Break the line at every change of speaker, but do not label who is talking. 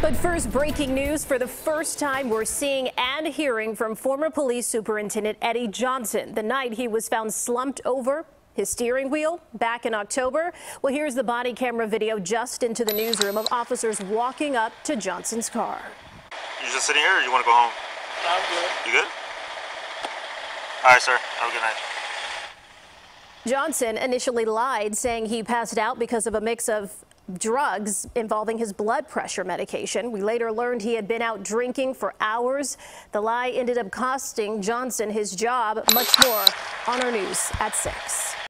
But first, breaking news. For the first time, we're seeing and hearing from former police superintendent Eddie Johnson the night he was found slumped over his steering wheel back in October. Well, here's the body camera video just into the newsroom of officers walking up to Johnson's car.
You just sitting here or you want to go home?
I'm good.
You good? All right, sir. Have a good night.
Johnson initially lied, saying he passed out because of a mix of drugs involving his blood pressure medication. We later learned he had been out drinking for hours. The lie ended up costing Johnson his job. Much more on our news at 6.